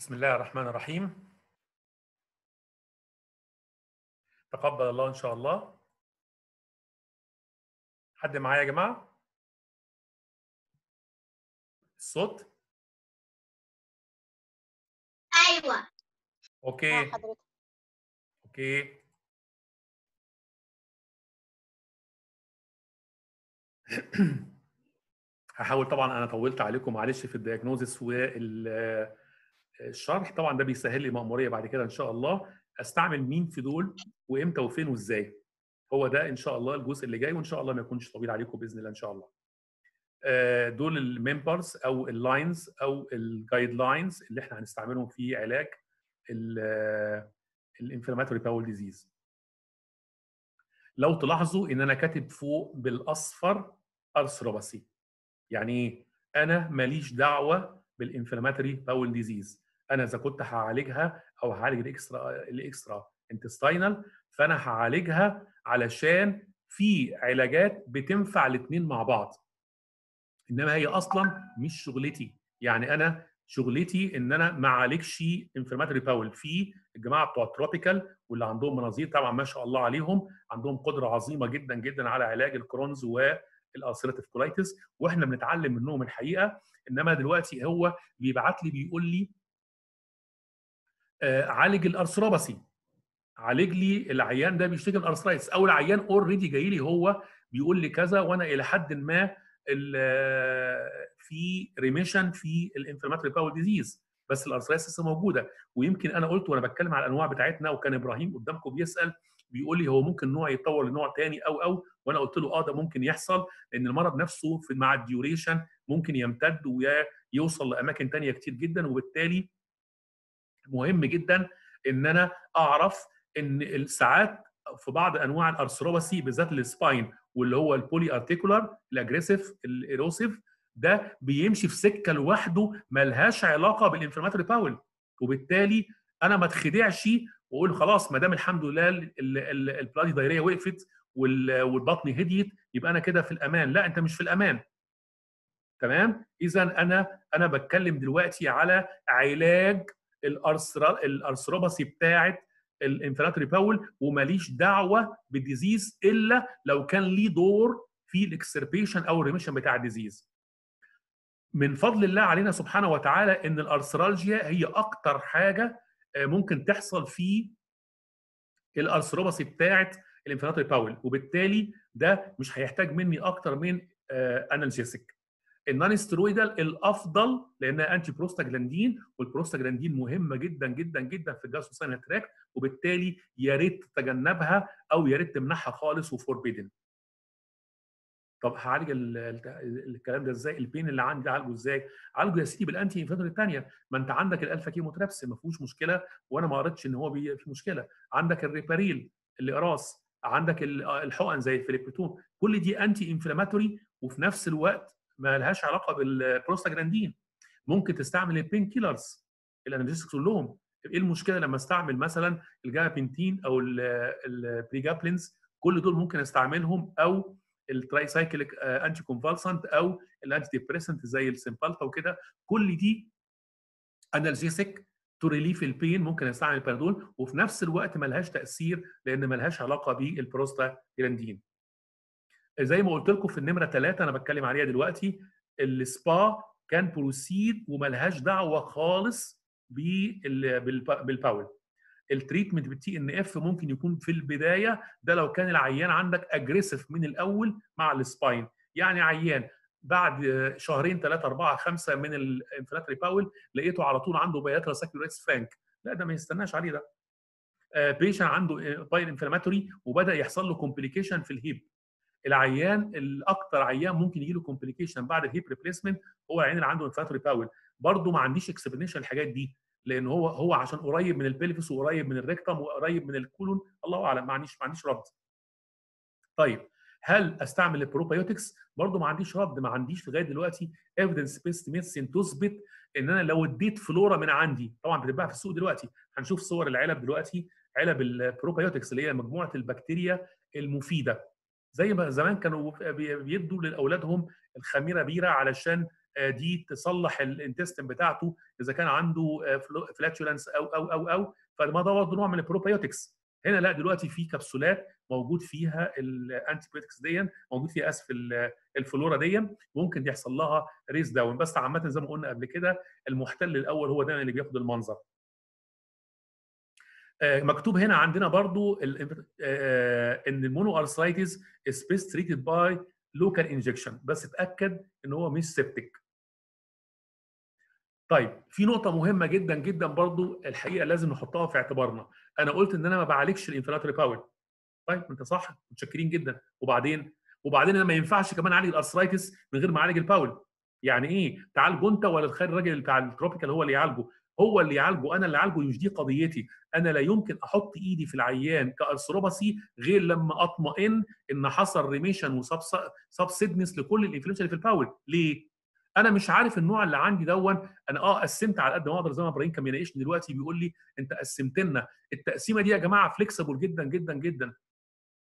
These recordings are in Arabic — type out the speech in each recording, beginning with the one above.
بسم الله الرحمن الرحيم. تقبل الله إن شاء الله. حد معايا يا جماعة؟ الصوت؟ أيوه. okay. okay. هحاول طبعا أنا طولت عليكم معلش في ال diagnosis والشرح طبعا ده بيسهل لي مأمورية بعد كده إن شاء الله. أستعمل مين في دول وإمتى وفين وإزاي. هو ده إن شاء الله الجزء اللي جاي وإن شاء الله ما يكونش طويل عليكم بإذن الله إن شاء الله. آه، دول ال members أو ال lines أو ال guidelines اللي إحنا هنستعملهم في علاج ال inflammatory bowel disease لو تلاحظوا إن أنا كاتب فوق بالأصفر arthropathy. يعني إيه؟ أنا ماليش دعوة بال inflammatory bowel disease أنا إذا كنت هعالجها أو هعالج ال extra ال extraintestinal فأنا هعالجها علشان في علاجات بتنفع الاثنين مع بعض. إنما هي أصلا مش شغلتي. يعني أنا شغلتي إن أنا ما أعالجش inflammatory bowel في الجماعة بتوع ال tropical واللي عندهم مناظير طبعا ما شاء الله عليهم عندهم قدرة عظيمة جدا جدا على علاج ال Crohn's وال ulcerative colitis وإحنا بنتعلم منهم الحقيقة. إنما دلوقتي هو بيبعت لي بيقول لي عالج ال arthropathy. عالج لي العيان ده بيشتكي من arthritis أو العيان already جاي لي هو بيقول لي كذا وأنا إلى حد ما في remission في ال inflammatory bowel disease بس ال arthritis موجودة. ويمكن أنا قلت وأنا بتكلم على الأنواع بتاعتنا وكان إبراهيم قدامكم بيسأل بيقول لي هو ممكن نوع يتطور لنوع تاني أو أو وأنا قلت له آه ده ممكن يحصل لأن المرض نفسه في مع ال duration ممكن يمتد ويوصل لأماكن تانية كتير جدا وبالتالي مهم جدا إن أنا أعرف إن ساعات في بعض أنواع ال arthropathy بالذات ال spine واللي هو ال polyarticular ال aggressive ال erosive ده بيمشي في سكة لوحده ملهاش علاقة بال inflammatory bowel وبالتالي أنا ما اتخدعش وأقول خلاص ما دام الحمد لله ال bloody diarrhea وقفت والبطن هديت يبقى أنا كده في الأمان. لا أنت مش في الأمان. تمام؟ اذا أنا أنا بتكلم دلوقتي على علاج ال arthropathy بتاعه ال inflammatory bowel وماليش دعوة بال disease إلا لو كان ليه دور في ال exacerbation أو ال remission بتاع ال disease من فضل الله علينا سبحانه وتعالى إن ال arthralgia هي أكتر حاجة ممكن تحصل في ال arthropathy بتاعه ال inflammatory bowel وبالتالي ده مش هيحتاج مني أكتر من analgesic ال non-steroidal الأفضل لانها anti-prostaglandin وال prostaglandin مهمة جدا جدا جدا في ال gastrointestinal tract وبالتالي يا ريت تتجنبها أو يا ريت تمنعها خالص و forbidden طب هعالج الكلام ده إزاي؟ ال pain اللي عندي اعالجه إزاي؟ اعالجه يا سيدي بال anti-inflammatory الثانية، ما أنت عندك الألفا كيموتريبسين ما فيهوش مشكلة وأنا ما قريتش إن هو في مشكلة، عندك الريباريل الإقراص، عندك الحقن زي الفليبتون، كل دي anti-inflammatory وفي نفس الوقت ما لهاش علاقة بالبروستاجلاندين. ممكن تستعمل ال painkillers ال analgesics كلهم، إيه المشكلة لما أستعمل مثلا ال gabapentin أو ال pregabalins كل دول ممكن أستعملهم أو ال tricyclic anticonvulsant أو ال antidepressant زي السيمبالتا وكده. كل دي analgesic to relieve ال pain ممكن أستعمل البنادول وفي نفس الوقت ما لهاش تأثير لأن ما لهاش علاقة بالبروستاجلاندين زي ما قلت لكم في النمرة ثلاثة أنا بتكلم عليها دلوقتي ال spine can proceed وما لهاش دعوة خالص بال bowel ال treatment بال TNF ممكن يكون في البداية ده لو كان العيان عندك aggressive من الأول مع ال spine يعني عيان بعد شهرين ثلاثة أربعة خمسة من ال inflammatory bowel لقيته على طول عنده bilateral sacroiliitis frank لا ده ما يستناش عليه ده. patient عنده bowel inflammatory وبدأ يحصل له complication في ال hip العيان الاكثر عيان ممكن يجي له complication بعد ال hip replacement هو العيان اللي عنده inflammatory bowel برضه ما عنديش explanation الحاجات دي لأن هو هو عشان قريب من ال pelvis وقريب من ال rectum وقريب من الكولون الله أعلم ما عنديش ما عنديش رد. طيب هل أستعمل ال probiotics؟ برضه ما عنديش رد ما عنديش لغاية دلوقتي evidence-based medicine تثبت إن أنا لو اديت فلورا من عندي طبعا بتتباع في السوق دلوقتي هنشوف صور العلب دلوقتي علب ال probiotics اللي هي مجموعة البكتيريا المفيدة زي ما زمان كانوا بيدوا لأولادهم الخميرة بيرة علشان دي تصلح ال intestine بتاعته إذا كان عنده flatulence أو أو أو أو فما ده برضه نوع من ال probiotics هنا لا دلوقتي في كبسولات موجود فيها ال antibiotics دي موجود فيها آسف الفلورا دي ممكن يحصل لها rest down بس عامة زي ما قلنا قبل كده المحتل الأول هو دايما اللي بياخد المنظر. مكتوب هنا عندنا برضو إن ال monoarthritis is best treated by local injection بس اتأكد إن هو مش septic طيب في نقطة مهمة جدا جدا برضو الحقيقة لازم نحطها في اعتبارنا، أنا قلت إن أنا ما بعالجش ال inflammatory bowel. طيب أنت صح متشكرين جدا، وبعدين؟ وبعدين أنا ما ينفعش كمان أعالج ال arthritis من غير ما أعالج ال bowel. يعني إيه؟ تعالجه أنت ولا تخلي الراجل بتاع ال tropical هو اللي يعالجه؟ هو اللي يعالجه أنا اللي أعالجه مش دي قضيتي. أنا لا يمكن أحط إيدي في العيان ك arthropathy غير لما أطمئن إن حصل remission و subsidence لكل ال inflammation اللي في ال bowel ليه؟ أنا مش عارف النوع اللي عندي دون. أنا آه قسمت على قد ما أقدر زي ما إبراهيم كان بيناقشني دلوقتي بيقول لي أنت قسمت لنا التقسيمة دي يا جماعة flexible جدا جدا جدا.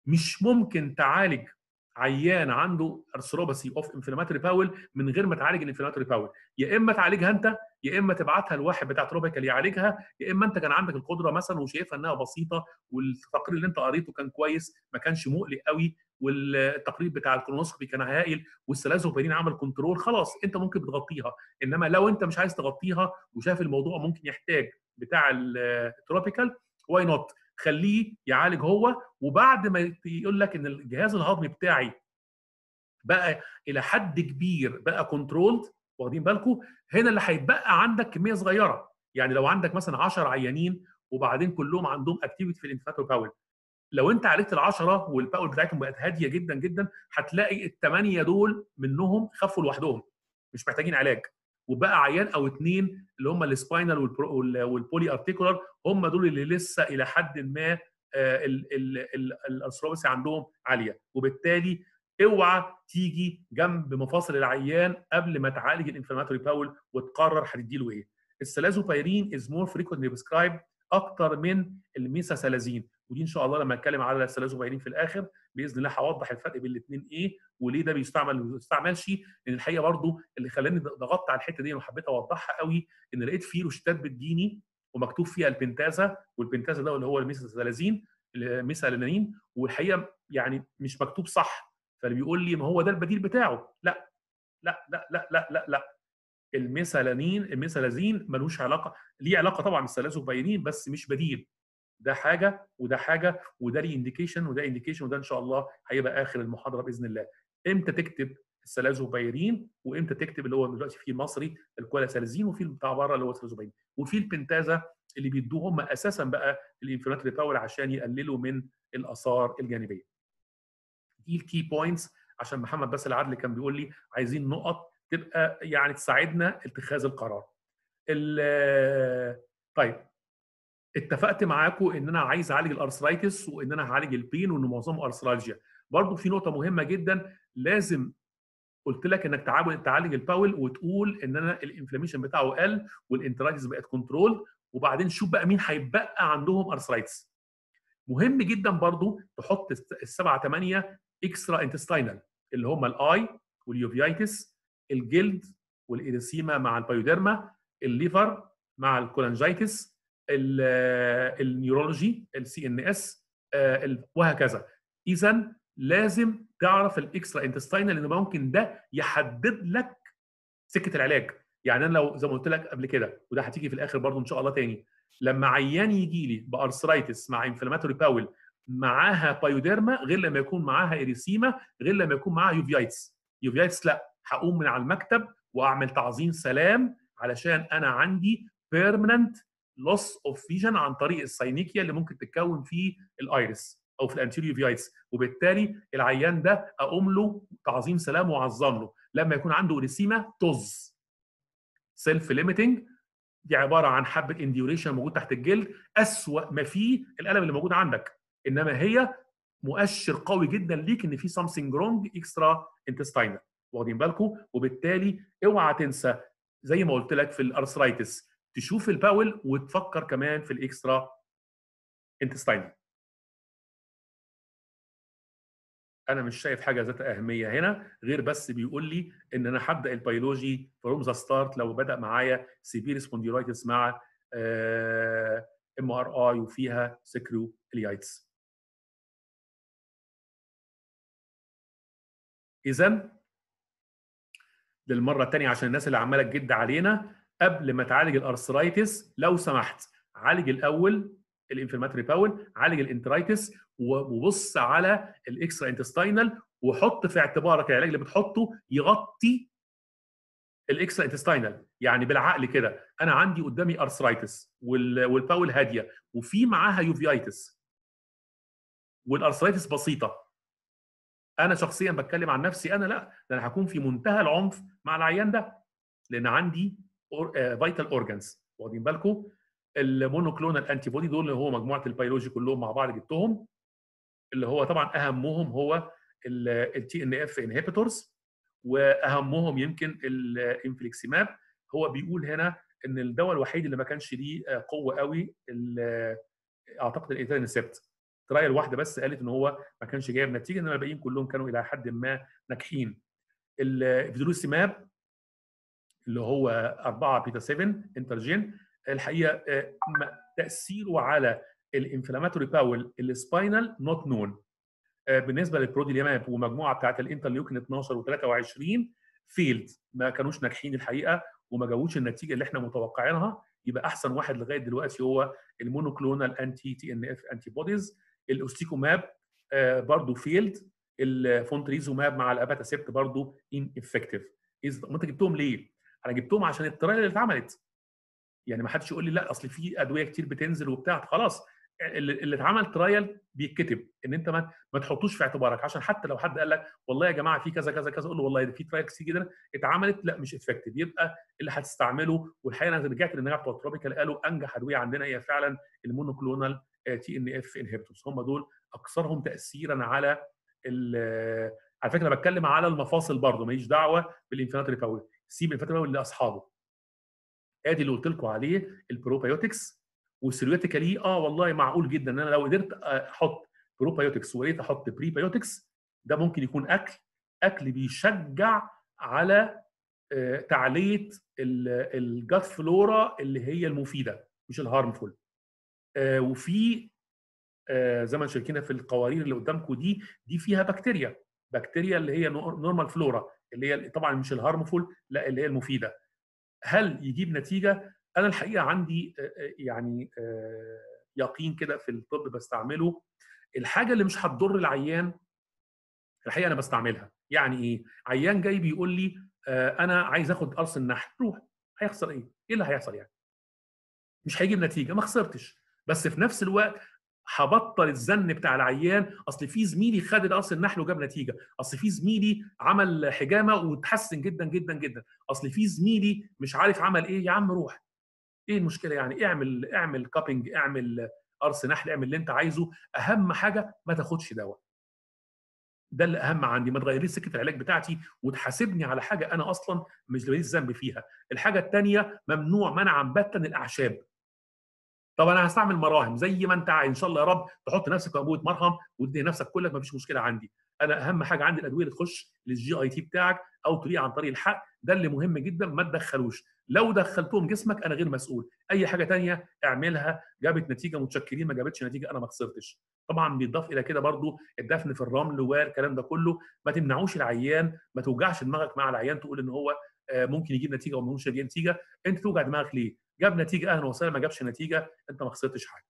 مش ممكن تعالج عيان عنده arthropathy of inflammatory bowel من غير ما تعالج ال inflammatory bowel يا إما تعالجها أنت يا إما تبعتها لواحد بتاع tropical يعالجها يا إما أنت كان عندك القدرة مثلا وشايفها إنها بسيطة والتقرير اللي أنت قريته كان كويس ما كانش مقلق قوي والتقرير بتاع ال colonoscopy كان هائل وال Salazopyrin عمل control خلاص أنت ممكن بتغطيها. إنما لو أنت مش عايز تغطيها وشايف الموضوع ممكن يحتاج بتاع ال tropical why not خليه يعالج هو وبعد ما يقول لك إن الجهاز الهضمي بتاعي بقى إلى حد كبير بقى controlled واخدين بالكم؟ هنا اللي هيتبقى عندك كمية صغيرة. يعني لو عندك مثلا 10 عيانين وبعدين كلهم عندهم activity في ال inflammatory bowel لو أنت عالجت ال10 وال bowel بتاعتهم بقت هادية جدا جدا هتلاقي الثمانيه دول منهم خفوا لوحدهم مش محتاجين علاج. وبقى عيان أو اثنين اللي هم ال spinal وال polyarticular هم دول اللي لسه إلى حد ما ال arthropathy عندهم عالية وبالتالي اوعى تيجي جنب مفاصل العيان قبل ما تعالج ال inflammatory bowel وتقرر هتديله إيه. ال Salazopyrin is more frequently prescribed أكتر من ال mesalazine ودي إن شاء الله لما أتكلم على ال Salazopyrin في الآخر بإذن الله هوضح الفرق بين الاثنين إيه وليه ده بيستعمل وما بيستعملش لأن الحقيقة برضو اللي خلاني ضغطت على الحتة دي وحبيت أوضحها قوي إن لقيت فيه روشتات بتجيني ومكتوب فيها البنتازا والبنتازا ده اللي هو الميساسالازين الميسالانين والحقيقة يعني مش مكتوب صح. فاللي بيقول لي ما هو ده البديل بتاعه. لا لا لا لا لا لا, لا. الميسالانين الميسالازين ملوش علاقة ليه علاقة طبعا بالسلازوبايرين بس مش بديل. ده حاجة وده حاجة وده ليه indication وده indication وده إن شاء الله هيبقى آخر المحاضرة بإذن الله. إمتى تكتب ال Salazopyrin وإمتى تكتب اللي هو دلوقتي في المصري ال Colosalazine وفي بتاع بره اللي هو ال Salazopyrin وفي ال Pentasa اللي بيدوه هم أساسا بقى ال inflammatory bowel عشان يقللوا من الآثار الجانبية. دي ال key points عشان محمد بس العدل كان بيقول لي عايزين نقط تبقى يعني تساعدنا اتخاذ القرار. طيب اتفقت معاكم إن أنا عايز أعالج ال arthritis وإن أنا هعالج ال pain وإن معظمه arthralgia. برضه في نقطة مهمة جدا لازم قلت لك إنك تعالج تعالج ال bowel وتقول إن أنا ال inflammation بتاعه قل وال enteritis بقت control وبعدين شوف بقى مين هيبقى عندهم arthritis. مهم جدا برضه تحط السبعة ثمانيه extraintestinal اللي هم ال eye وال uveitis الجلد وال erythema مع ال pyoderma ال liver مع ال cholangitis ال neurology ال CNS وهكذا. اذا لازم تعرف ال extraintestinal لأن ممكن ده يحدد لك سكة العلاج. يعني أنا لو زي ما قلت لك قبل كده وده هتيجي في الآخر برضو إن شاء الله تاني. لما عيان يجي لي ب arthritis مع inflammatory bowel معاها pyoderma غير لما يكون معاها erythema غير لما يكون معاها uveitis uveitis لا هقوم من على المكتب وأعمل تعظيم سلام علشان أنا عندي permanent loss of vision عن طريق ال synechia اللي ممكن تتكون في ال iris أو في ال anterior uveitis وبالتالي العيان ده أقوم له تعظيم سلام وأعظم له. لما يكون عنده erythema طز. self limiting دي عبارة عن حبة induration موجود تحت الجلد. أسوأ ما فيه الألم اللي موجود عندك. إنما هي مؤشر قوي جدا ليك إن في something wrong extraintestinal واخدين بالكم؟ وبالتالي اوعى تنسى. زي ما قلت لك في ال arthritis. تشوف ال bowel وتفكر كمان في ال extraintestinal أنا مش شايف حاجة ذات أهمية هنا غير بس بيقول لي إن أنا هبدا ال biology from the start لو بدأ معايا severe spondylitis مع MRI وفيها sacroiliitis اذا للمرة الثانية عشان الناس اللي عمالة تجد علينا قبل ما تعالج ال arthritis لو سمحت عالج الأول ال inflammatory bowel عالج ال enteritis وبص على ال extraintestinal وحط في اعتبارك العلاج اللي بتحطه يغطي ال extraintestinal يعني بالعقل كده أنا عندي قدامي arthritis وال bowel هادية وفي معاها uveitis وال arthritis بسيطة. أنا شخصيا بتكلم عن نفسي أنا لا ده أنا هكون في منتهى العنف مع العيان ده لأن عندي vital organs واخدين بالكم؟ ال monoclonal antibody دول اللي هو مجموعة البيولوجي كلهم مع بعض جبتهم اللي هو طبعا أهمهم هو ال TNF inhibitors وأهمهم يمكن ال infliximab هو بيقول هنا إن الدواء الوحيد اللي ما كانش ليه قوة قوي أعتقد ال etanercept trial واحدة بس قالت إن هو ما كانش جايب نتيجة إنما الباقيين كلهم كانوا إلى حد ما ناجحين. ال vedolizumab اللي هو 4 بيتا 7 integrin. الحقيقة تأثيره على الإنفلاماتوري باول السباينال نوت نون بالنسبة للبروديليماب ومجموعة بتاعت الإنترليوكين 12 و23 فيلد ما كانوش ناجحين الحقيقة وما جابوش النتيجة اللي إحنا متوقعينها. يبقى أحسن واحد لغاية دلوقتي هو المونوكلونال انتي تي ان اف انتي بوديز الاوستيكوماب برضه فيلد الفونتريزوماب مع الأباتاسيبت برضه ان افكتيف أنت جبتهم ليه؟ أنا جبتهم عشان الترايل اللي اتعملت. يعني ما حدش يقول لي لا اصل في أدوية كتير بتنزل وبتاع. خلاص اللي اتعمل trial بيتكتب إن أنت ما, ما تحطوش في اعتبارك. عشان حتى لو حد قال لك والله يا جماعة في كذا كذا كذا قول له والله في trials كتير جدا اتعملت لا مش effective يبقى اللي هتستعمله والحقيقة أنا رجعت للجماعة بتوع ال tropical قالوا أنجح أدوية عندنا هي فعلا ال monoclonal TNF inhibitors هم دول أكثرهم تاثيرا على على فكرة بتكلم على المفاصل برضه ماليش دعوة بال inflammatory bowel سيب ال inflammatory bowel لاصحابه آدي اللي قلت لكم عليه ال probiotics و theoretically آه والله معقول جدا إن أنا لو قدرت أحط probiotics ولقيت أحط prebiotics ده ممكن يكون أكل أكل بيشجع على آه تعلية ال gut flora اللي هي المفيدة مش ال harmful. آه وفي آه زي ما شايفين في القوارير اللي قدامكم دي دي فيها بكتيريا بكتيريا اللي هي normal flora. اللي هي طبعا مش ال harmful لا اللي هي المفيدة. هل يجيب نتيجة؟ أنا الحقيقة عندي يعني يقين كده في الطب بستعمله. الحاجة اللي مش هتضر العيان الحقيقة أنا بستعملها. يعني إيه؟ عيان جاي بيقول لي أنا عايز آخد قرص النحل روح. هيخسر إيه؟ إيه اللي هيحصل يعني؟ مش هيجيب نتيجة. ما خسرتش. بس في نفس الوقت هبطل الزن بتاع العيان. أصل في زميلي خد قرص النحل وجاب نتيجة. أصل في زميلي عمل حجامة وتحسن جدا جدا جدا. أصل في زميلي مش عارف عمل إيه. يا عم روح. إيه المشكلة يعني؟ اعمل اعمل كابنج اعمل قرص نحل اعمل اللي أنت عايزه. أهم حاجة ما تاخدش دواء. ده اللي اهم عندي. ما تغيريش سكة العلاج بتاعتي وتحاسبني على حاجة أنا أصلا مش ماليش ذنب فيها. الحاجة الثانية ممنوع منعا باتا الاعشاب طب أنا هستعمل مراهم. زي ما أنت إن شاء الله يا رب تحط نفسك انبوبه مرهم وتدي نفسك كلك مفيش مشكلة عندي. أنا أهم حاجة عندي الأدوية اللي تخش للجي اي تي بتاعك أو طريقه عن طريق الحق. ده اللي مهم جدا ما تدخلوش. لو دخلتهم جسمك أنا غير مسؤول. أي حاجة تانية اعملها. جابت نتيجة متشكرين ما جابتش نتيجة أنا ما خسرتش. طبعا بيضاف إلى كده برضو الدفن في الرمل والكلام ده كله. ما تمنعوش العيان ما توجعش دماغك مع العيان تقول إن هو ممكن يجيب نتيجة أو ممكن يجيب نتيجة. أنت توجع دماغك ليه؟ جاب نتيجة أهلا وسهلا ما جابش نتيجة أنت ما خسرتش حاجة.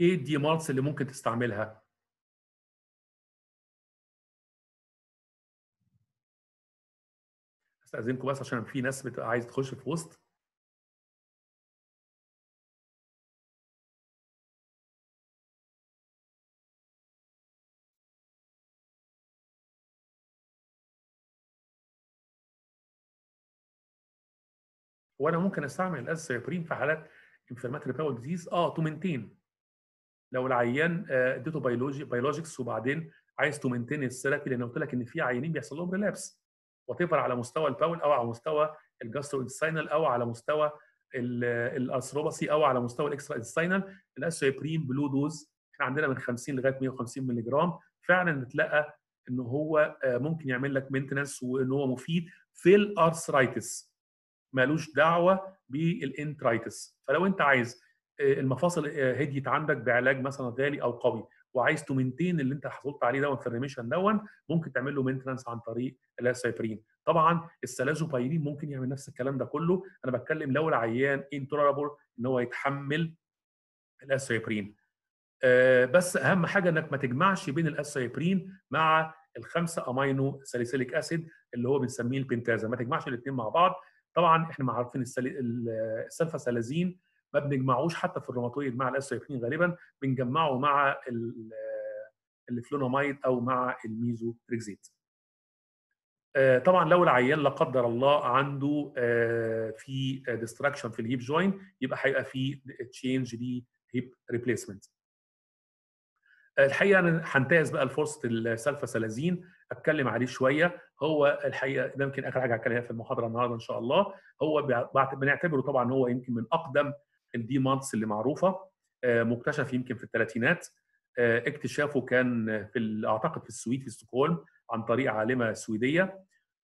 إيه ال DMARDs اللي ممكن تستعملها؟ أستأذنكم بس عشان في ناس بتبقى عايز تخش في وسط. وأنا ممكن أستعمل ال azathioprine في حالات inflammatory bowel disease. آه to maintain لو العيان اديته biologi biologics وبعدين عايز to maintain ال therapy لأن قلت لك إن في عيانين بيحصل لهم relapse وات على مستوى ال bowel أو على مستوى ال gastrointestinal أو على مستوى ال arthropathy أو على مستوى ال extra intestinal ال azathioprine ب low dose إحنا عندنا من 50 لغاية 150 مللي جرام فعلا نتلقى إن هو ممكن يعمل لك maintenance وإن هو مفيد في ال arthritis. مالوش دعوة بال enteritis. فلو أنت عايز المفاصل هديت عندك بعلاج مثلا غالي أو قوي وعايز ت maintain اللي أنت حصلت عليه down في ال remission down ممكن تعمل له maintenance عن طريق ال azathioprine طبعا ال Salazopyrin ممكن يعمل نفس الكلام ده كله. أنا بتكلم لو العيان intolerable إن هو يتحمل ال azathioprine أه بس أهم حاجة إنك ما تجمعش بين ال azathioprine مع الخمسة amino salicylic acid اللي هو بنسميه ال Pentasa ما تجمعش الاثنين مع بعض طبعا إحنا عارفين السلفا سلازين ما بنجمعوش حتى في الروماتويد مع ال azathioprine غالبا بنجمعه مع ال leflunomide أو مع الميزوتريكزيت. طبعا لو العيان لا قدر الله عنده في destruction في ال hip joint يبقى هيبقى في change ل hip replacement الحقيقة أنا هنتهز بقى لفرصة السلفا سلازين أتكلم عليه شوية. هو الحقيقة ده يمكن آخر حاجة هتكلم في المحاضرة النهارده إن شاء الله. هو بنعتبره طبعا هو يمكن من أقدم ال DMARDs اللي معروفة مكتشف يمكن في الثلاثينات. اكتشافه كان في أعتقد في السويد في ستوكهولم عن طريق عالمة سويدية.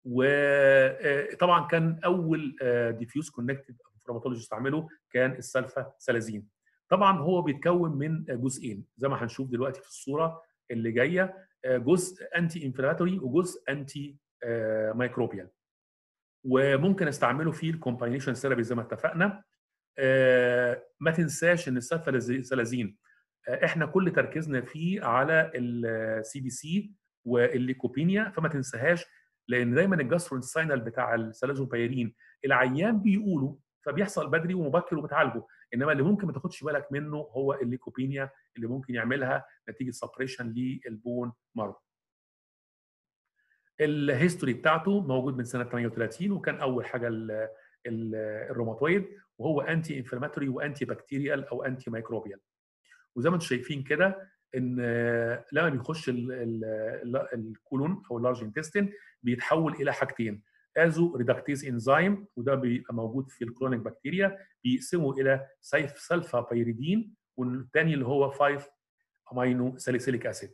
وطبعا كان أول diffuse connected pharmacology استعمله كان السلفا سلازين. طبعا هو بيتكون من جزئين زي ما هنشوف دلوقتي في الصورة اللي جاية جزء anti-inflammatory وجزء anti-microbial وممكن استعمله في ال combination therapy زي ما اتفقنا. ما تنساش إن السلفا إحنا كل تركيزنا فيه على ال CBC وال leukopenia فما تنساهاش لأن دايما ال gastrointestinal بتاع ال Salazopyrin العيان بيقولوا فبيحصل بدري ومبكر وبتعالجه. إنما اللي ممكن ما تاخدش بالك منه هو ال leukopenia اللي ممكن يعملها نتيجة suppression لل bone marrow ال history بتاعته موجود من سنة 38 وكان أول حاجة الروماتويد وهو anti-inflammatory و anti-bacterial أو anti-microbial وزي ما أنتم شايفين كده إن لما بيخش ال colon أو ال large intestine بيتحول إلى حاجتين azo reductase enzyme وده بيبقى موجود في ال colonic bacteria بيقسموا إلى sulfapyridine والثاني اللي هو 5 amino salicylic acid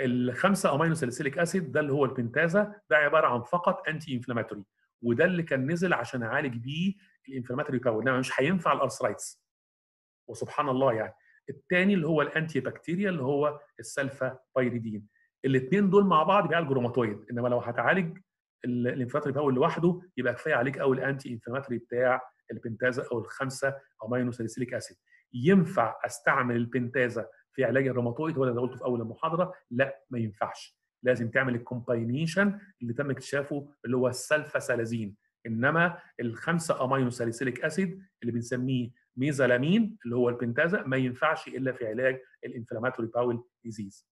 الخمسه amino salicylic acid ده اللي هو ال Pentasa ده عبارة عن فقط anti-inflammatory وده اللي كان نزل عشان اعالج بيه ال inflammatory bowel انما مش هينفع ال arthritis. وسبحان الله يعني. الثاني اللي هو ال anti-bacterial اللي هو ال sulfapyridine الاثنين دول مع بعض بيعالجوا روماتويد إنما لو هتعالج ال inflammatory bowel لوحده يبقى كفاية عليك قوي ال anti-inflammatory بتاع ال Pentasa أو الخمسة amino salicylic acid ينفع أستعمل ال Pentasa في علاج الروماتويد ولا اللي قلته في أول المحاضرة؟ لا ما ينفعش. لازم تعمل ال combination اللي تم اكتشافه اللي هو السلفا سالازين إنما الخمسة amino salicylic acid اللي بنسميه mesalamine اللي هو ال Pentasa ما ينفعش إلا في علاج ال inflammatory bowel disease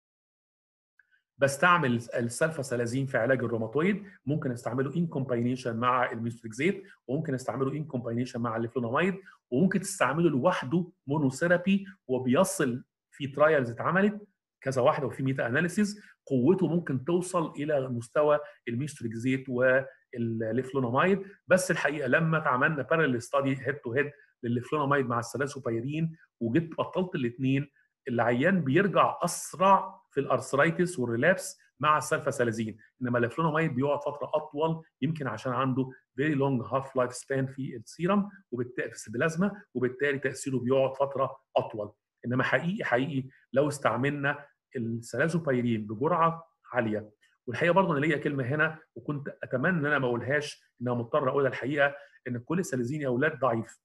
بستعمل السلفا سلازين في علاج الروماتويد ممكن أستعمله in combination مع الميستريكزيت وممكن أستعمله in combination مع ال leflunomide وممكن تستعمله لوحده monotherapy وبيصل في trials اتعملت كذا واحدة وفي meta-analysis قوته ممكن توصل إلى مستوى ال methotrexate وال leflunomide بس الحقيقة لما اتعملنا parallel study head to head لل leflunomide مع ال Salazopyrin وجيت بطلت الاثنين العيان بيرجع أسرع في ال arthritis وال relapse مع السلفا سلازين. إنما ال leflunomide بيقعد فترة أطول يمكن عشان عنده very long half life span في السيرم وبالتالي في البلازما وبالتالي تأثيره بيقعد فترة أطول. إنما حقيقي حقيقي لو استعملنا ال Salazopyrin بجرعة عالية. والحقيقة برضه أنا ليا كلمة هنا وكنت أتمنى إن أنا ما أقولهاش إنها مضطر أقولها الحقيقة إن ال Colosalazine يا أولاد ضعيف.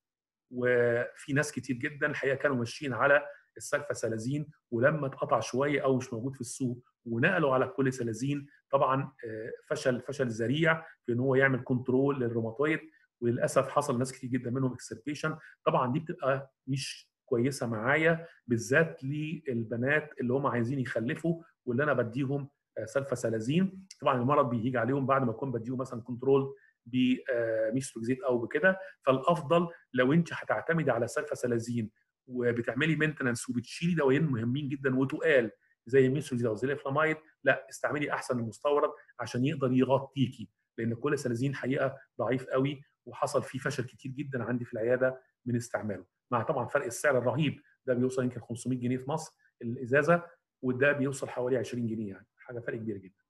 وفي ناس كتير جدا الحقيقة كانوا ماشيين على السلفا سلازين ولما اتقطع شوية أو مش موجود في السوق ونقلوا على Colosalazine طبعا فشل فشل ذريع في إن هو يعمل control للروماتويد وللأسف حصل ناس كتير جدا منهم exacerbation طبعا دي بتبقى مش كويسة معايا بالذات للبنات اللي هم عايزين يخلفوا واللي أنا بديهم سلفا سلازين. طبعا المرض بيجي عليهم بعد ما أكون بديهم مثلا control بميستروكزيت أو بكده. فالأفضل لو أنت هتعتمدي على سلفا سلازين وبتعملي maintenance وبتشيلي دوايين مهمين جدا وتقال زي الميستروكزيت أو زي ال leflunomide لا استعملي أحسن المستورد عشان يقدر يغطيكي لأن Colosalazine حقيقة ضعيف قوي وحصل فيه فشل كتير جدا عندي في العيادة من استعماله. مع طبعا فرق السعر الرهيب ده بيوصل يمكن 500 جنيه في مصر الإزازة وده بيوصل حوالي 20 جنيه يعني حاجة فرق كبير جدا.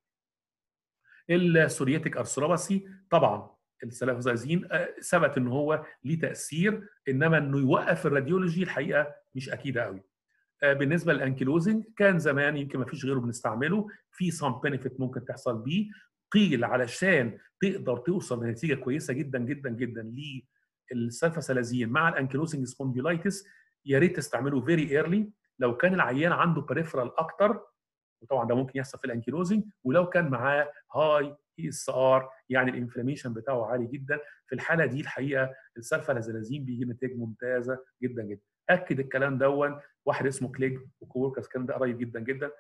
ال psoriatic arthropathy طبعا السلافازازين ثبت إن هو ليه تأثير إنما إنه يوقف ال radiology الحقيقة مش أكيدة قوي بالنسبة لل ankylosing كان زمان يمكن ما فيش غيره بنستعمله في some benefit ممكن تحصل بيه. قيل علشان تقدر توصل لنتيجة كويسة جدا جدا جدا للسلفاسلازين مع ال ankylosing spondylitis يا ريت تستعمله very early لو كان العيان عنده peripheral أكتر وطبعا ده ممكن يحصل في ال ankylosing ولو كان معاه high ESR يعني ال inflammation بتاعه عالي جدا. في الحالة دي الحقيقة السلفالازلازين بيجي نتائج ممتازة جدا جدا. أكد الكلام ده واحد اسمه Clegg و coworkers الكلام ده قريب جدا جدا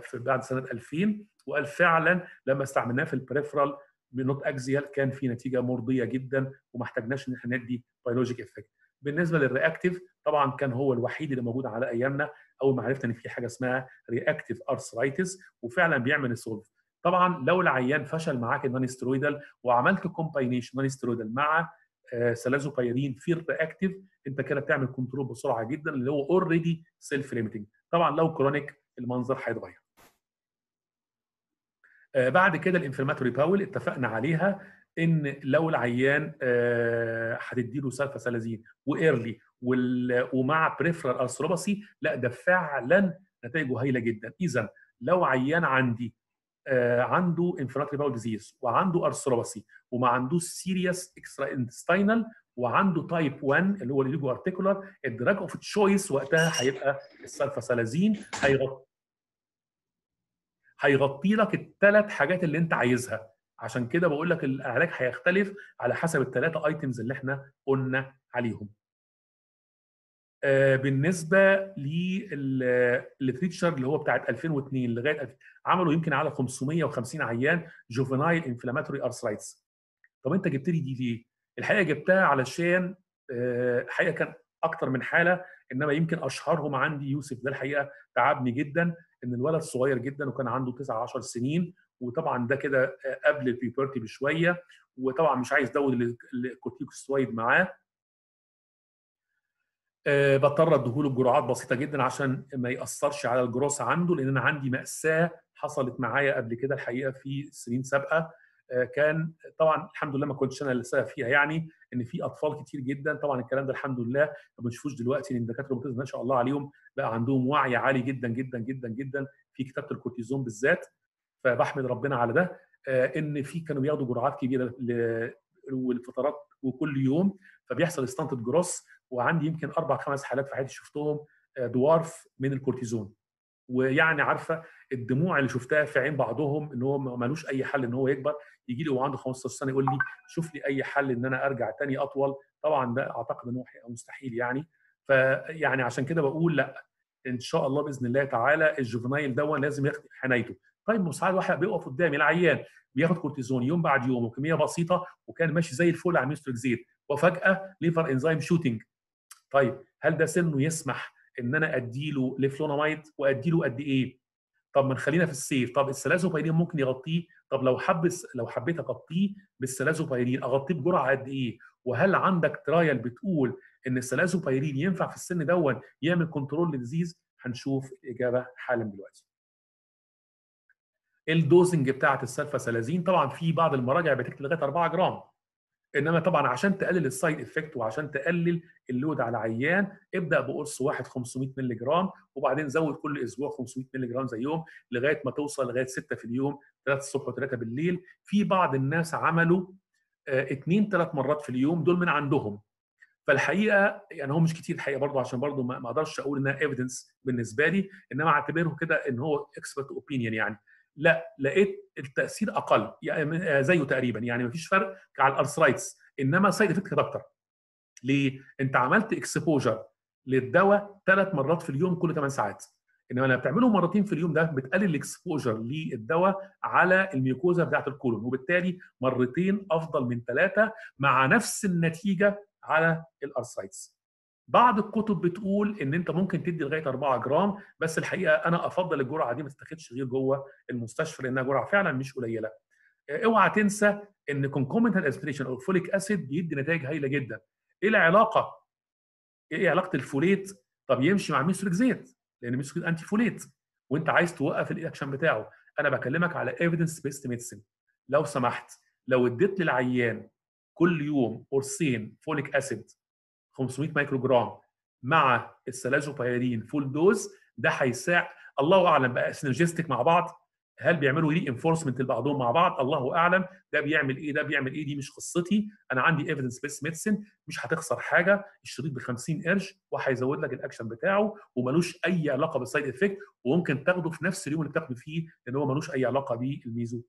في بعد سنة 2000 وقال فعلا لما استعملناه في ال peripheral but not axial كان في نتيجة مرضية جدا وما احتاجناش إن إحنا ندي biologic effect بالنسبة لل reactive طبعا كان هو الوحيد اللي موجود على أيامنا أول ما عرفنا إن في حاجة اسمها reactive arthritis وفعلا بيعمل resolve طبعا لو العيان فشل معاك ال non-steroidal وعملت combination non-steroidal مع Salazopyrin في ال reactive انت كده بتعمل control بسرعة جدا اللي هو already self limiting طبعا لو chronic المنظر هيتغير. آه بعد كده ال inflammatory bowel اتفقنا عليها إن لو العيان آه هتديله sulfasalazine و early ومع peripheral arthropathy لا ده فعلا نتائجه هايلة جدا. اذا لو عيان عندي آه عنده inflammatory bowel disease وعنده arthropathy وما عندوش serious extraintestinal وعنده type 1 اللي هو ال oligoarticular ال drug of choice وقتها هيبقى السلفاسلازين هيغطي هيغطي لك الثلاث حاجات اللي انت عايزها. عشان كده بقول لك العلاج هيختلف على حسب الثلاثه items اللي إحنا قلنا عليهم. آه بالنسبة لل literature اللي هو بتاعت 2002 لغاية 2000 عملوا يمكن على 550 عيان juvenile inflammatory arthritis طب أنت جبت لي دي ليه؟ الحقيقة جبتها علشان آه الحقيقة كان أكتر من حالة إنما يمكن أشهرهم عندي يوسف ده الحقيقة تعبني جدا إن الولد صغير جدا وكان عنده 9 10 سنين وطبعا ده كده قبل ال puberty بشوية وطبعا مش عايز أزود الكورتيكوسترويد معاه بضطر اديهوله بجرعات بسيطة جدا عشان ما يأثرش على الجروس عنده لأن أنا عندي مأساة حصلت معايا قبل كده الحقيقة في سنين سابقة. أه كان طبعا الحمد لله ما كنتش أنا اللي سبب فيها يعني إن في أطفال كتير جدا. طبعا الكلام ده الحمد لله ما بنشوفوش دلوقتي لأن الدكاترة ما شاء الله عليهم بقى عندهم وعي عالي جدا جدا جدا جدا في كتابة الكورتيزون بالذات. فبحمد ربنا على ده. أه إن في كانوا بياخدوا جرعات كبيرة والفترات وكل يوم فبيحصل stunted growth وعندي يمكن أربع خمس حالات في حياتي شفتهم dwarf من الكورتيزون. ويعني عارفة الدموع اللي شفتها في عين بعضهم إن هو ملوش أي حل إن هو يكبر يجي لي وهو عنده 15 سنة يقول لي شوف لي أي حل إن أنا أرجع تاني أطول. طبعا ده أعتقد إن هو مستحيل يعني. فيعني عشان كده بقول لأ إن شاء الله بإذن الله تعالى ال juvenile دول لازم ياخد عنايته. طيب ساعات واحد بيقف قدامي العيان بياخد كورتيزون يوم بعد يوم وكمية بسيطة وكان ماشي زي الفل على ميستريكزيت وفجأة liver enzyme shooting طيب هل ده سنه يسمح إن أنا أديله leflunomide وأديله قد إيه؟ طب ما نخلينا في ال safe طب ال Salazopyrin ممكن يغطيه طب لو حب لو حبيت أغطيه بال Salazopyrin أغطيه بجرعة قد إيه؟ وهل عندك trial بتقول إن ال Salazopyrin ينفع في السن ده ويعمل control لل disease؟ هنشوف الاجابه حالا دلوقتي. ال dosing بتاعة السلفاسلازين طبعا في بعض المراجع بتكتب لغاية 4 جرام إنما طبعا عشان تقلل ال side effect وعشان تقلل ال load على العيان ابدأ بقرص واحد 500 مللي جرام وبعدين زود كل أسبوع 500 مللي جرام زيهم لغاية ما توصل لغاية 6 في اليوم 3 الصبح و3 بالليل. في بعض الناس عملوا اثنين ثلاث مرات في اليوم دول من عندهم. فالحقيقة يعني هو مش كتير الحقيقة برضه عشان برضه ما أقدرش أقول إنها evidence بالنسبة لي إنما اعتبره كده إن هو expert opinion يعني. لا لقيت التأثير أقل يعني زيه تقريبا يعني مفيش فرق على ال arthritis إنما side effect أكتر. ليه؟ أنت عملت exposure للدواء ثلاث مرات في اليوم كل 8 ساعات. إنما لما بتعمله مرتين في اليوم ده بتقلل ال exposure للدواء على ال mucosa بتاعت ال colon وبالتالي مرتين أفضل من ثلاثة مع نفس النتيجة على ال arthritis بعض الكتب بتقول إن أنت ممكن تدي لغاية 4 جرام بس الحقيقة أنا أفضل الجرعة دي ما تتاخدش غير جوه المستشفى لأنها جرعة فعلا مش قليلة. أوعى تنسى إن concomitant administration of folic acid بيدي نتائج هايلة جدا. إيه العلاقة؟ إيه علاقة ال folate طب يمشي مع ميثوركزيت لأن methotrexate anti folate وأنت عايز توقف الاكشن بتاعه. أنا بكلمك على evidence based medicine لو سمحت لو اديت للعيان كل يوم قرصين folic acid 500 مايكرو جرام مع ال Salazopyrin full dose ده هيساعد. الله أعلم بقى synergistic مع بعض. هل بيعملوا reinforcement لبعضهم مع بعض؟ الله أعلم. ده بيعمل إيه؟ ده بيعمل إيه؟ دي مش قصتي. أنا عندي evidence based medicine مش هتخسر حاجة. الشريط ب 50 قرش وهيزود لك الاكشن بتاعه وملوش أي علاقة بال side effect وممكن تاخده في نفس اليوم اللي بتاخده فيه لأن هو ملوش أي علاقة بال metho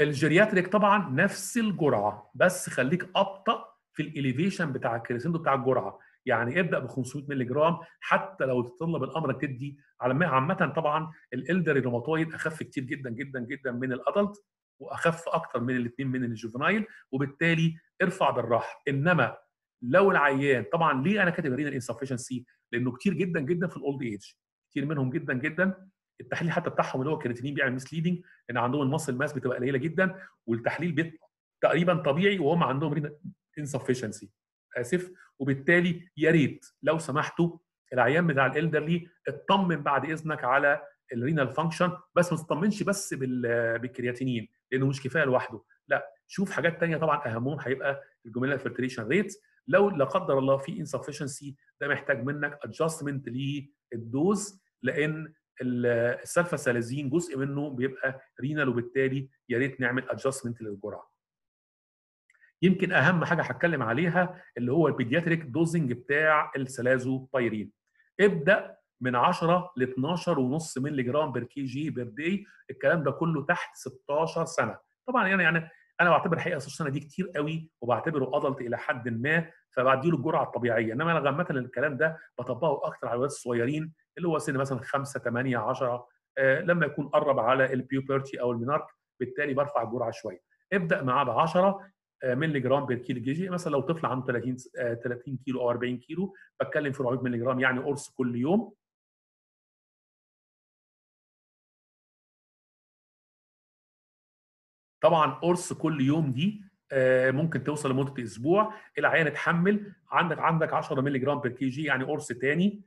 ال geriatric طبعا نفس الجرعة بس خليك أبطأ في ال elevation بتاع ال crescendo بتاع الجرعة. يعني ابدأ ب 500 مللي جرام حتى لو تطلب الأمر تدي. على عامة طبعا ال elderly rheumatoid أخف كتير جدا جدا جدا من ال adult وأخف أكتر من الاثنين من ال juvenile وبالتالي ارفع بالراحة. إنما لو العيان طبعا ليه أنا كاتب renal insufficiency لأنه كتير جدا جدا في ال old age كتير منهم جدا جدا التحليل حتى بتاعهم اللي هو الكرياتينين بيعمل misleading إن عندهم ال muscle mass بتبقى قليلة جدا والتحليل بيبقى تقريبا طبيعي وهم عندهم insufficiency آسف. وبالتالي يا ريت لو سمحتوا العيان بتاع ال elderly اطمن بعد إذنك على ال renal function بس ما تطمنش بس بالكرياتينين لأنه مش كفاية لوحده. لا شوف حاجات ثانية طبعا أهمهم هيبقى ال glomerular filtration rate لو لا قدر الله في insufficiency ده محتاج منك adjustment لل dose لأن السلفاسالازين جزء منه بيبقى renal وبالتالي يا ريت نعمل adjustment للجرعة. يمكن أهم حاجة هتكلم عليها اللي هو ال pediatric dosing بتاع ال Salazopyrin. ابدأ من 10 ل 12.5 مللي جرام per kg per day الكلام ده كله تحت 16 سنة. طبعا يعني يعني أنا بعتبر الحقيقة 16 سنة دي كتير قوي وبعتبره adult إلى حد ما فبديله الجرعة الطبيعية. إنما أنا غمه الكلام ده بطبقه أكتر على الولاد الصغيرين اللي هو سن مثلا 5 8 10 آه لما يكون قرب على ال puberty أو ال menarche بالتالي برفع الجرعه شوية. ابدأ معاه ب 10 مللي جرام per kilo g مثلا لو طفل عنده 30 30 كيلو أو 40 كيلو بتكلم في 400 مللي جرام يعني قرص كل يوم. طبعا قرص كل يوم دي ممكن توصل لمدة أسبوع. العيان اتحمل. عندك عندك 10 مللي جرام per kg يعني قرص تاني.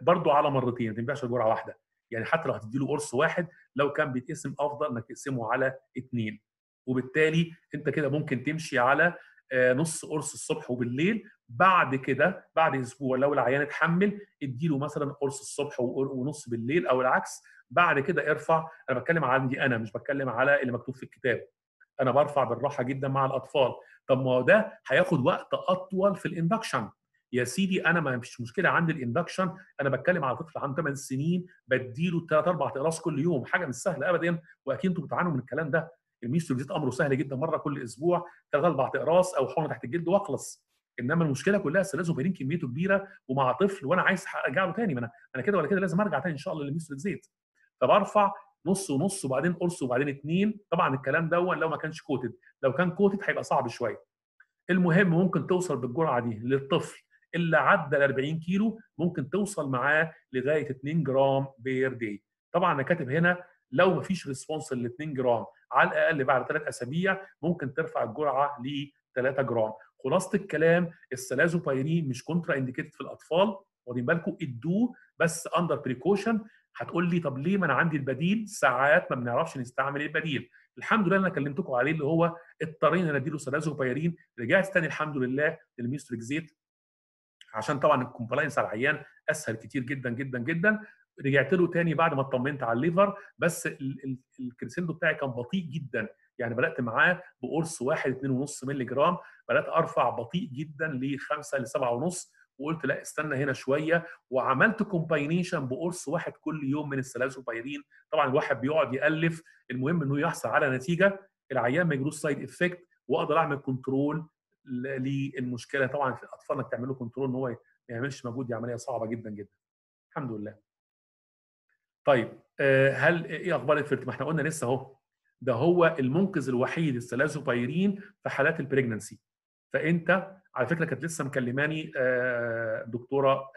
برضه على مرتين ما تنفعش جرعه واحدة. يعني حتى لو هتدي له قرص واحد لو كان بيتقسم أفضل إنك تقسمه على اثنين وبالتالي أنت كده ممكن تمشي على نص قرص الصبح وبالليل. بعد كده بعد أسبوع لو العيان اتحمل اديله مثلا قرص الصبح ونص بالليل أو العكس. بعد كده ارفع. أنا بتكلم عندي أنا مش بتكلم على اللي مكتوب في الكتاب. أنا برفع بالراحة جدا مع الأطفال. طب ما هو ده هياخد وقت أطول في ال induction. يا سيدي أنا ما فيش مشكلة عندي ال induction أنا بتكلم على طفل عنده 8 سنين بديله 3 4 اقراص كل يوم حاجة مش سهلة ابدا وأكيد أنتوا بتعانوا من الكلام ده. الميستروجيت أمره سهل جدا مرة كل أسبوع ثلاث أربع اقراص أو حقنه تحت الجلد وأخلص. إنما المشكلة كلها ال Salazopyrin كميته كبيرة ومع طفل وأنا عايز أرجع له تاني. ما أنا أنا كده ولا كده لازم أرجع تاني إن شاء الله للميستروجيت فبرفع نص ونص وبعدين قرص وبعدين اثنين طبعا الكلام ده لو ما كانش coated لو كان coated هيبقى صعب شوية. المهم ممكن توصل بالجرعة دي للطفل. اللي عدى ال 40 كيلو ممكن توصل معاه لغاية 2 جرام per day. طبعا أنا كاتب هنا لو ما فيش response ل 2 جرام على الأقل بعد ثلاث أسابيع ممكن ترفع الجرعة ل 3 جرام. خلاصة الكلام ال Salazopyrin مش contraindicated في الأطفال واخدين بالكم؟ ادوه بس under precaution هتقول لي طب ليه ما أنا عندي البديل؟ ساعات ما بنعرفش نستعمل البديل. الحمد لله أنا كلمتكم عليه اللي هو اضطرينا نديله Salazopyrin رجعت تاني الحمد لله للميستريكزيت عشان طبعا ال compliance على العيان أسهل كتير جدا جدا جدا. رجعت له تاني بعد ما اطمنت على ال liver بس ال crescendo بتاعي كان بطيء جدا. يعني بدأت معاه بقرص واحد 2.5 مللي جرام بدأت أرفع بطيء جدا ل 5 ل 7.5 وقلت لا استنى هنا شوية. وعملت combination بقرص واحد كل يوم من ال Salazopyrin طبعا الواحد بيقعد يألف المهم إنه يحصل على نتيجة. العيان ما يجيلوش side effect وأقدر أعمل control للمشكله طبعا في الأطفال إنك تعمل له control إن هو ما يعملش مجهود دي عملية صعبة جدا جدا. الحمد لله. طيب هل إيه أخبار الفيرت ما إحنا قلنا لسه أهو. ده هو المنقذ الوحيد ال Salazopyrin في حالات ال pregnancy فأنت على فكرة كانت لسه مكلماني دكتورة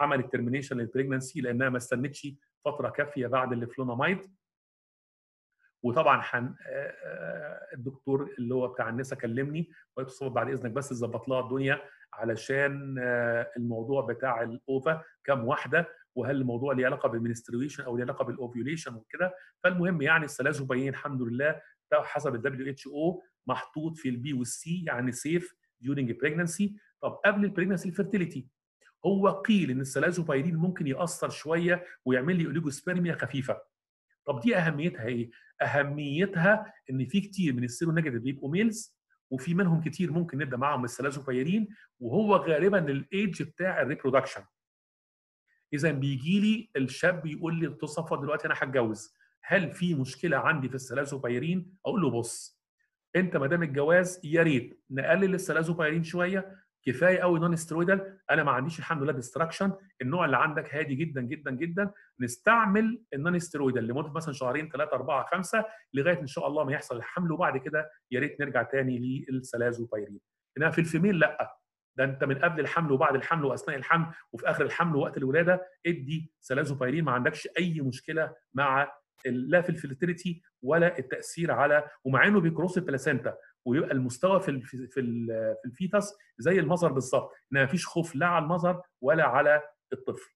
عملت termination لل pregnancy لأنها ما استنتش فترة كافية بعد ال leflunomide وطبعا حن الدكتور اللي هو بتاع النسا كلمني وقلت بعد إذنك بس تظبط لها الدنيا علشان الموضوع بتاع ال ova كام واحدة وهل الموضوع ليه علاقة بال menstruation أو ليه علاقة بال ovulation وكده. فالمهم يعني ال Salazopyrin الحمد لله حسب ال WHO محطوط في ال B وال C يعني safe during pregnancy. طب قبل ال pregnancy ال fertility هو قيل إن ال Salazopyrin ممكن يأثر شوية ويعمل لي oligospermia خفيفة. طب دي أهميتها إيه؟ أهميتها إن في كتير من ال seronegative بيبقوا males وفي منهم كتير ممكن نبدأ معاهم ال Salazopyrin وهو غالبا الإيدج بتاع ال reproduction اذا بيجي لي الشاب يقول لي تصفى دلوقتي أنا هتجوز هل في مشكلة عندي في ال Salazopyrin؟ أقول له بص أنت ما دام الجواز يا ريت نقلل ال Salazopyrin شوية كفاية قوي non-steroidal أنا ما عنديش الحمد لله destruction النوع اللي عندك هادي جدا جدا جدا. نستعمل ال non-steroidal لمدة مثلا شهرين ثلاثة أربعة خمسة لغاية إن شاء الله ما يحصل الحمل. وبعد كده يا ريت نرجع تاني لل Salazopyrin. إنما في ال female لأ. ده أنت من قبل الحمل وبعد الحمل وأثناء الحمل وفي آخر الحمل ووقت الولادة ادي Salazopyrin. ما عندكش أي مشكلة مع لا في ال fertility ولا التأثير على ومع إنه بي cross ال placenta ويبقى المستوى في في في ال fetus زي ال mother بالظبط ان مفيش خوف لا على ال mother ولا على الطفل.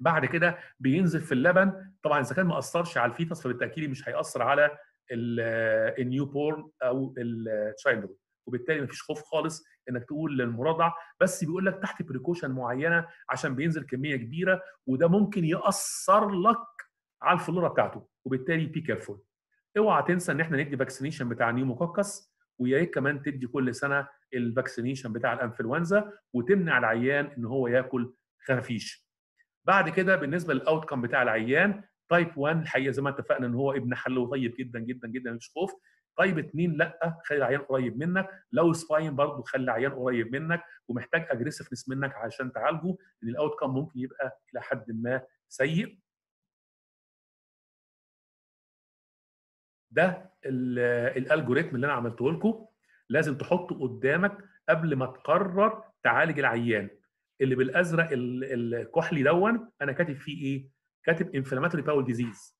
بعد كده بينزل في اللبن طبعا إذا كان ما أثرش على ال fetus فبالتأكيد مش هيأثر على ال newborn أو ال child وبالتالي مفيش خوف خالص إنك تقول للمرضع بس بيقول لك تحت precaution معينة عشان بينزل كمية كبيرة وده ممكن يأثر لك على الفلورا بتاعته. وبالتالي be careful اوعى تنسى إن إحنا ندي vaccination بتاع pneumococcus ويا ريت كمان تدي كل سنة ال vaccination بتاع الإنفلونزا وتمنع العيان إن هو ياكل raw fish. بعد كده بالنسبة لل outcome بتاع العيان type 1 الحقيقة زي ما اتفقنا إن هو ابن حل وطيب جدا جدا جدا مش خوف. type 2 لأ خلي العيان قريب منك، لو spine برضه خلي العيان قريب منك ومحتاج aggressiveness منك عشان تعالجه لأن ال out come ممكن يبقى إلى حد ما سيء. ده ال algorithm اللي أنا عملته لكم. لازم تحطه قدامك قبل ما تقرر تعالج العيان. اللي بالازرق الكحلي دون أنا كاتب فيه إيه؟ كاتب inflammatory bowel disease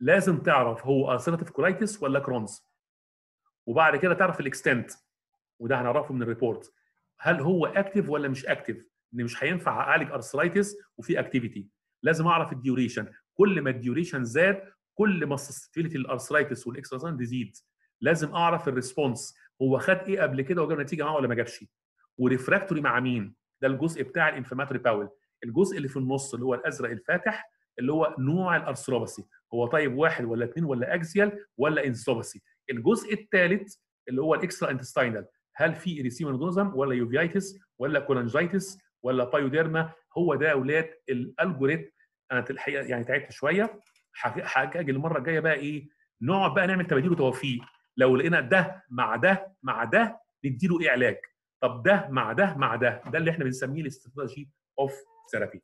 لازم تعرف هو ulcerative colitis ولا Crohn's وبعد كده تعرف ال extent وده هنعرفه من ال report هل هو active ولا مش active؟ إن مش هينفع أعالج arthritis وفي activity لازم أعرف ال duration كل ما ال duration زاد كل ما ال susceptibility لل arthritis وال extra-intestinal تزيد لازم أعرف ال response هو خد إيه قبل كده وجاب نتيجة معاه ولا ما جابش؟ و refractory مع مين؟ ده الجزء بتاع ال inflammatory bowel الجزء اللي في النص اللي هو الأزرق الفاتح اللي هو نوع ال arthropathy هو type واحد ولا اثنين ولا axial ولا enthesopathy الجزء الثالث اللي هو ال extra-intestinal هل في erythema nodosum ولا uveitis ولا cholangitis ولا pyoderma هو ده أولاد ال algorithm أنا الحقيقة يعني تعبت شوية. هاجي المرة الجاية بقى إيه نقعد بقى نعمل تباديل وتوافيق. لو لقينا ده مع ده مع ده نديله إيه علاج؟ طب ده مع ده مع ده. ده اللي إحنا بنسميه ال strategy of therapy